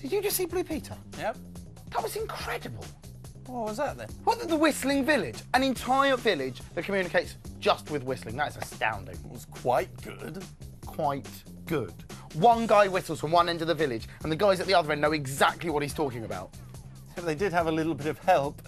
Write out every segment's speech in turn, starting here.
Did you just see Blue Peter? Yep. That was incredible. What was that then? What the Whistling Village? An entire village that communicates just with whistling. That is astounding. It was quite good. Quite good. One guy whistles from one end of the village, and the guys at the other end know exactly what he's talking about. If they did have a little bit of help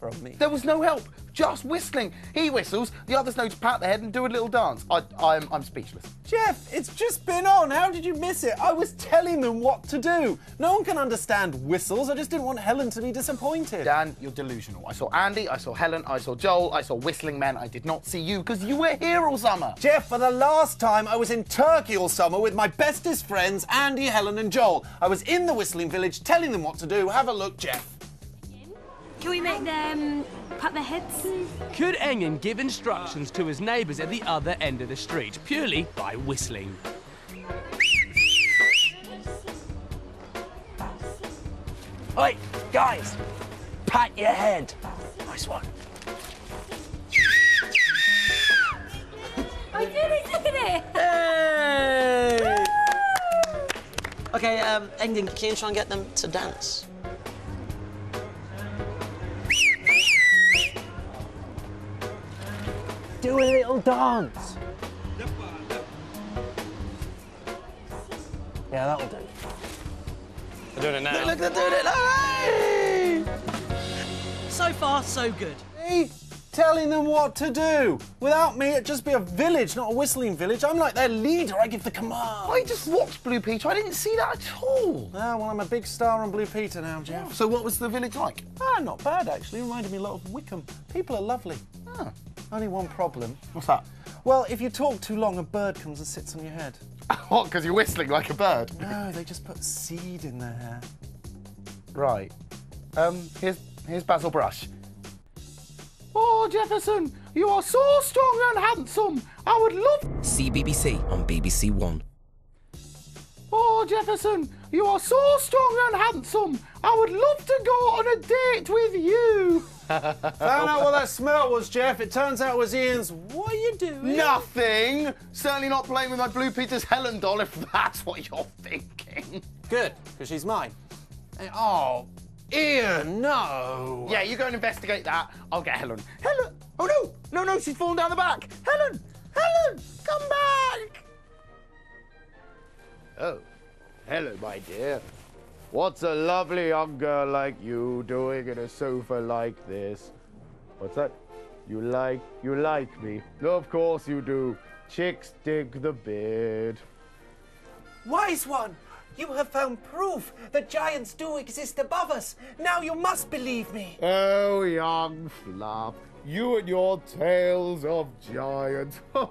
from me. There was no help, just whistling. He whistles, the others know to pat their head and do a little dance. I, I'm, I'm speechless. Jeff, it's just been on. How did you miss it? I was telling them what to do. No one can understand whistles. I just didn't want Helen to be disappointed. Dan, you're delusional. I saw Andy, I saw Helen, I saw Joel, I saw whistling men. I did not see you because you were here all summer. Jeff, for the last time, I was in Turkey all summer with my bestest friends, Andy, Helen, and Joel. I was in the Whistling Village telling them what to do. Have a look, Jeff. Can we make them pat their heads? Could Engin give instructions to his neighbours at the other end of the street purely by whistling? Oi, guys, pat your head. Nice one. I did it, look at it! Hey! Okay, um, Engin, can you try and get them to dance? Do a little dance. Yeah, that'll do. They're doing it now. Look, they're doing it. Hey! So far, so good. Me telling them what to do. Without me, it'd just be a village, not a whistling village. I'm like their leader. I give the command. I just watched Blue Peter. I didn't see that at all. Ah, well, I'm a big star on Blue Peter now, Jeff. So what was the village like? Ah, not bad, actually. Reminded me a lot of Wickham. People are lovely. Ah. Only one problem. What's that? Well, if you talk too long, a bird comes and sits on your head. What, because you're whistling like a bird? No, they just put seed in their hair. Right. Um, here's, here's Basil Brush. Oh, Jefferson, you are so strong and handsome. I would love... CBBC on BBC One. Oh, Jefferson, you are so strong and handsome. I would love to go on a date with you. Found out what that smell was, Jeff. It turns out it was Iain's. What are you doing? Nothing. Certainly not playing with my Blue Peter's Helen doll, if that's what you're thinking. Good, because she's mine. Eh, Oh, Ian, no. Yeah, you go and investigate that. I'll get Helen. Helen! Oh no! No, no, she's fallen down the back. Helen! Helen! Come back! Oh, hello, my dear. What's a lovely young girl like you doing in a sofa like this? What's that? You like you like me? No, Of course you do. Chicks dig the beard. Wise one, you have found proof that giants do exist above us. Now you must believe me. Oh, young fluff, you and your tales of giants.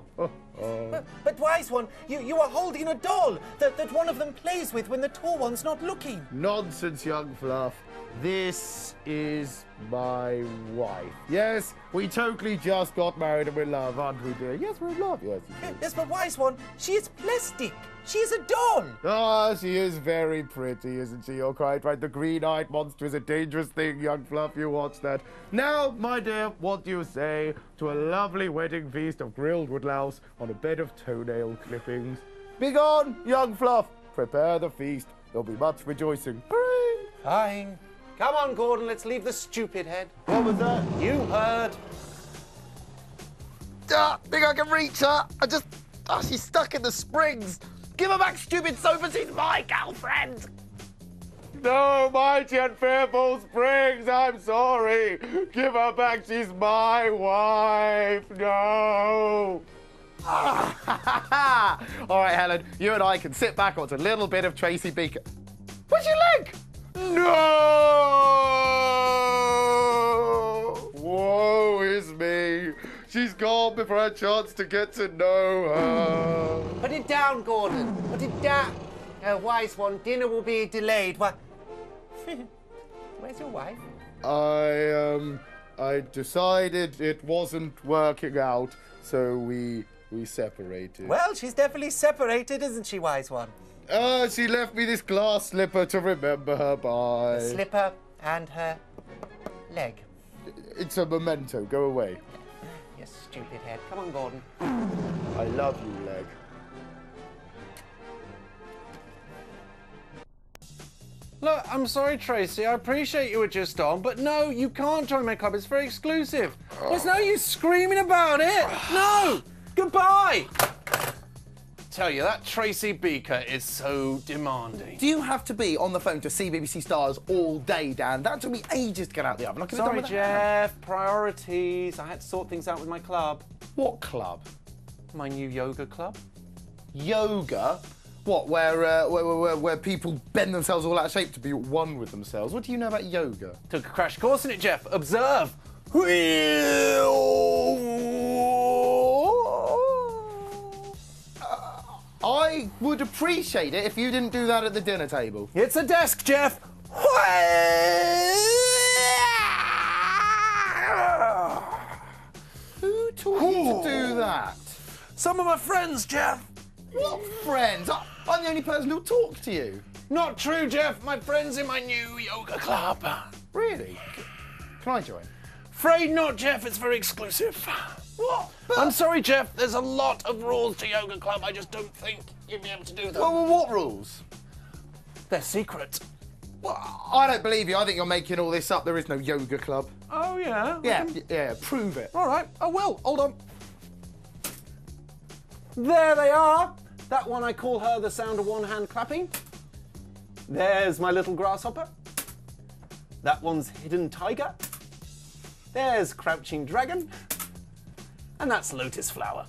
But, but wise one, you, you are holding a doll that, that one of them plays with when the tall one's not looking. Nonsense, young fluff. This is my wife. Yes, we totally just got married and we're in love, aren't we, dear? Yes, we're in love. Yes. Yes, but wise one, she is plastic. She is a doll. Ah, she is very pretty, isn't she? You're quite right. The green-eyed monster is a dangerous thing, young Fluff. You watch that. Now, my dear, what do you say to a lovely wedding feast of grilled woodlouse on a bed of toenail clippings? Begone, young Fluff. Prepare the feast. There'll be much rejoicing. Hooray! Fine. Come on, Gordon, let's leave the stupid head. What was that? You heard. Ah, think I can reach her. I just. Ah, she's stuck in the springs. Give her back, stupid sofa. She's my girlfriend. No, mighty and fearful springs, I'm sorry. Give her back, she's my wife. No. All right, Helen, you and I can sit back on a little bit of Tracy Beaker. Where's your leg? No! Woe is me. She's gone before I a chance to get to know her. Put it down, Gordon. Put it down. Uh, wise one, dinner will be delayed. What? Where's your wife? I um I decided it wasn't working out, so we we separated. Well, she's definitely separated, isn't she, wise one? Uh, she left me this glass slipper to remember her by. Slipper and her leg. It's a memento. Go away. You stupid head. Come on, Gordon. I love you, leg. Look, I'm sorry, Tracy. I appreciate you were just on, but no, you can't join my club. It's very exclusive. There's no use screaming about it. No! Goodbye! Tell you, that Tracy Beaker is so demanding. Do you have to be on the phone to CBBC Stars all day, Dan? That took me ages to get out the oven. I could have done Sorry, with a. Jeff. Priorities. I had to sort things out with my club. What club? My new yoga club. Yoga? What, where, uh, where, where, where, people bend themselves all out of shape to be one with themselves? What do you know about yoga? Took a crash course in it, Jeff. Observe. I would appreciate it if you didn't do that at the dinner table. It's a desk, Jeff. Who taught you to do that? Some of my friends, Jeff. What friends? I, I'm the only person who'll talk to you. Not true, Jeff. My friends in my new yoga club. Really? Can I join? Afraid not, Jeff. It's very exclusive. What? I'm sorry, Jeff. There's a lot of rules to yoga club. I just don't think you'd be able to do them. Well, well, what rules? They're secret. Well, I don't believe you. I think you're making all this up. There is no yoga club. Oh yeah. Yeah, y- yeah, prove it. All right. Oh, I will. Hold on. There they are. That one I call her the sound of one hand clapping. There's my little grasshopper. That one's hidden tiger. There's crouching dragon. And that's lotus flower.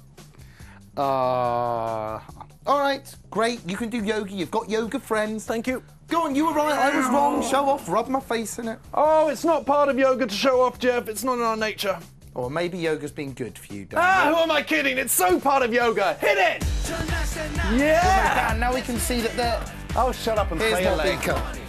Uh, all right, great. You can do yoga. You've got yoga friends. Thank you. Go on, you were right. I was wrong. Show off. Rub my face in it. Oh, it's not part of yoga to show off, Jeff. It's not in our nature. Or maybe yoga's been good for you, Dan. Ah, who am I kidding? It's so part of yoga. Hit it! Yeah! Now we can see that they're. Oh, shut up and Here's play a what leg. Beaker.